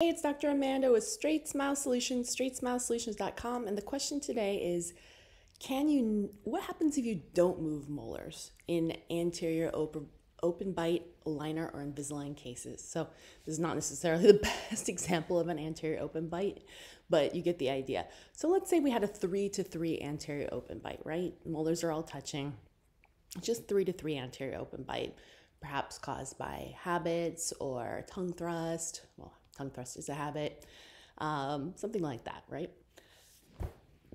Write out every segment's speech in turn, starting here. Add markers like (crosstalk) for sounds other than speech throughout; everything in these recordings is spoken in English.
Hey, it's Dr. Amanda with Straight Smile Solutions, straightsmilesolutions.com. And the question today is Can you, what happens if you don't move molars in anterior open, open bite, liner, or Invisalign cases? So, this is not necessarily (laughs) the best example of an anterior open bite, but you get the idea. So, let's say we had a three to three anterior open bite, right? Molars are all touching, just three to three anterior open bite, perhaps caused by habits or tongue thrust. Well, tongue thrust is a habit, um, something like that, right?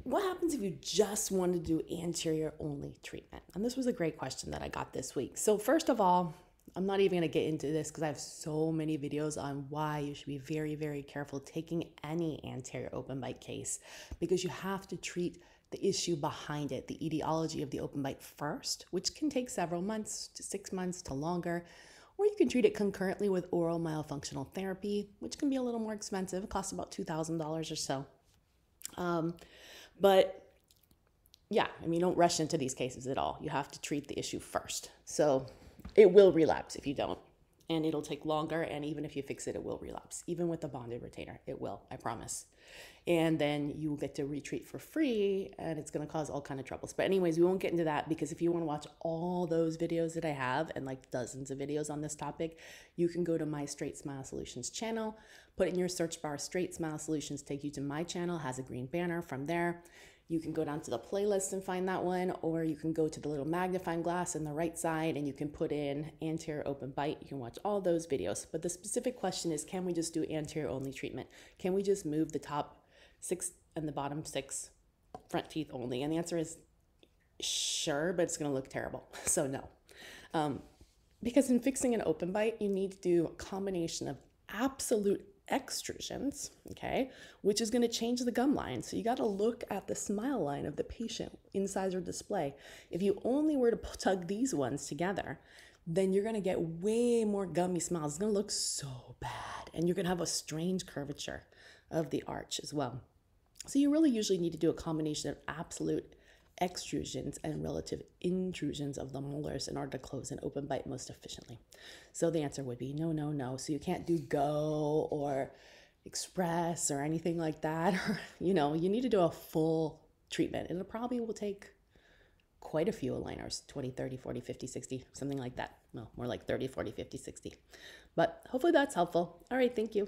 What happens if you just want to do anterior only treatment? And this was a great question that I got this week. So, first of all, I'm not even going to get into this because I have so many videos on why you should be very, very careful taking any anterior open bite case because you have to treat the issue behind it, the etiology of the open bite first, which can take several months to six months to longer or you can treat it concurrently with oral myofunctional therapy, which can be a little more expensive. It costs about $2,000 or so. Um, but yeah, I mean, don't rush into these cases at all. You have to treat the issue first. So it will relapse if you don't, and it'll take longer. And even if you fix it, it will relapse. Even with the bonded retainer, it will, I promise and then you will get to retreat for free and it's going to cause all kind of troubles but anyways we won't get into that because if you want to watch all those videos that i have and like dozens of videos on this topic you can go to my straight smile solutions channel put in your search bar straight smile solutions take you to my channel has a green banner from there you can go down to the playlist and find that one, or you can go to the little magnifying glass in the right side and you can put in anterior open bite. You can watch all those videos. But the specific question is can we just do anterior only treatment? Can we just move the top six and the bottom six front teeth only? And the answer is sure, but it's going to look terrible. (laughs) So, no. Um, because in fixing an open bite, you need to do a combination of absolute extrusions, okay, which is going to change the gum line. So you got to look at the smile line of the patient incisor display. If you only were to tug these ones together, then you're going to get way more gummy smiles. It's going to look so bad, and you're going to have a strange curvature of the arch as well. So you really usually need to do a combination of absolute extrusions and relative intrusions of the molars in order to close an open bite most efficiently. So the answer would be no, no, no. So you can't do go or express or anything like that. (laughs) Or, you know, you need to do a full treatment. It probably will take quite a few aligners 20, 30, 40, 50, 60, something like that. No, more like 30, 40, 50, 60. But hopefully that's helpful. All right, thank you.